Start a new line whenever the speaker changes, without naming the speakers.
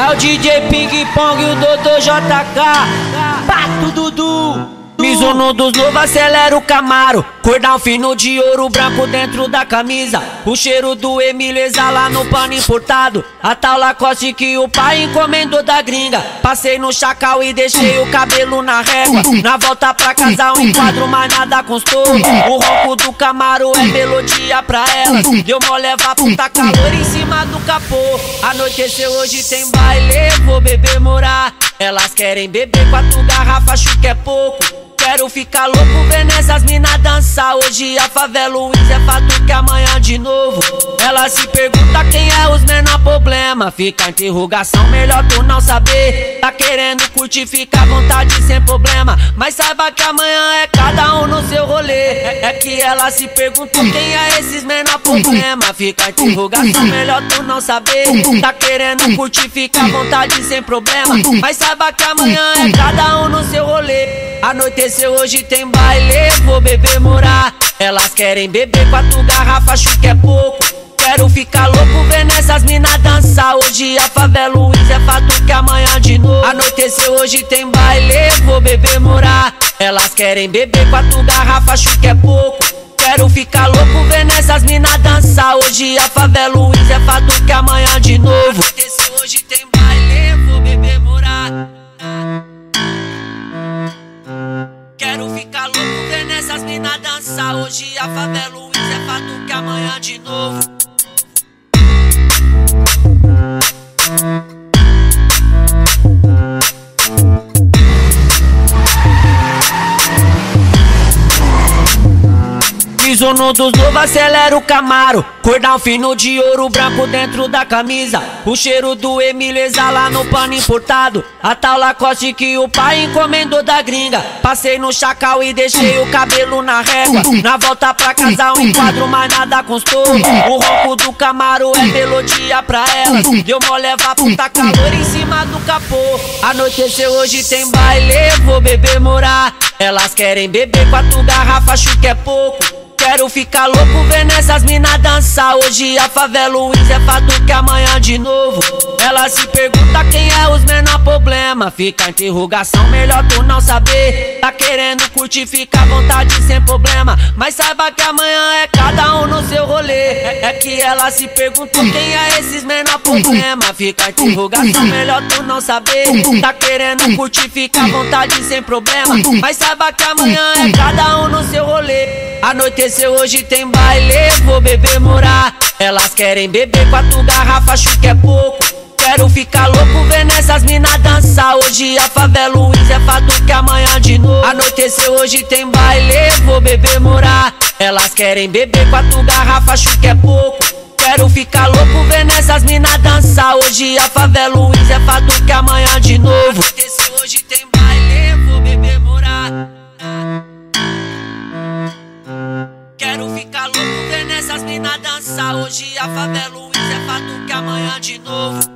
É o DJ Ping Pong e o Dodô JK. Pato Dudu. Mizuno dos novos acelera o Camaro. Cordão fino de ouro branco dentro da camisa. O cheiro do Emílio exala no pano importado. A tal Lacoste que o pai encomendou da gringa. Passei no chacal e deixei o cabelo na régua. Na volta pra casa um quadro, mas nada constou. O ronco do Camaro é melodia pra ela. Deu mó leva puta calor em cima do capô. Anoiteceu hoje tem baile, vou beber morar Elas querem beber quatro garrafas, acho que é pouco quero ficar louco vendo essas mina dançar. Hoje a favela Luiz é fato que amanhã de novo. Ela se pergunta quem é os menor problema. Fica a interrogação, melhor tu não saber. Tá querendo curtir, fica à vontade sem problema. Mas saiba que amanhã é cada um no. É, que ela se pergunta quem é esses menor problema. Fica interrogação, melhor tu não saber. Tá querendo curtir, fica à vontade sem problema. Mas saiba que amanhã é cada um no seu rolê. Anoiteceu hoje tem baile, vou beber morar. Elas querem beber quatro garrafas, acho que é pouco. Quero ficar louco vendo essas mina dançar. Hoje a favela Luiz é fato que amanhã de novo. Anoiteceu hoje tem baile, vou beber morar. Elas querem beber quatro garrafas, acho que é pouco. Quero ficar louco vendo essas mina dançar. Hoje a favela Luiz é fato que amanhã de novo. Hoje tem baile, vou beber morar. Quero ficar louco vendo essas mina dançar. Hoje a favela Luiz é fato que amanhã de novo. Mizuno dos novos acelera o Camaro. Cordão fino de ouro branco dentro da camisa. O cheiro do Emílio exala no pano importado. A tal Lacoste que o pai encomendou da gringa. Passei no chacal e deixei o cabelo na régua. Na volta pra casa um quadro, mas nada constou. O ronco do Camaro é melodia pra ela. Deu mó leva puta calor em cima do capô. Anoiteceu hoje tem baile, vou beber morar. Elas querem beber quatro garrafas, acho que é pouco Quero ficar louco vendo essas mina dançar. Hoje a favela Luiz é fato que amanhã de novo. Ela se pergunta quem é os menor problema. Fica a interrogação, melhor tu não saber. Tá querendo curtir, fica à vontade sem problema. Mas saiba que amanhã é cada um no seu rolê. É, que ela se pergunta quem é esses menor problema. Fica interrogação, melhor tu não saber. Tá querendo curtir, fica à vontade sem problema. Mas saiba que amanhã é cada um no seu rolê. Anoiteceu hoje tem baile, vou beber morar. Elas querem beber quatro garrafas, acho que é pouco. Quero ficar louco vendo essas mina dançar. Hoje a favela Luiz é fato que amanhã de novo. Anoiteceu hoje tem baile, vou beber morar. Elas querem beber quatro garrafas, acho que é pouco. Quero ficar louco vendo essas minas dançar. Hoje a favela Luiz é fado que amanhã de novo. Hoje tem baile, vou beber morar. Quero ficar louco vendo essas minas dançar. Hoje a favela Luiz é fado que amanhã de novo.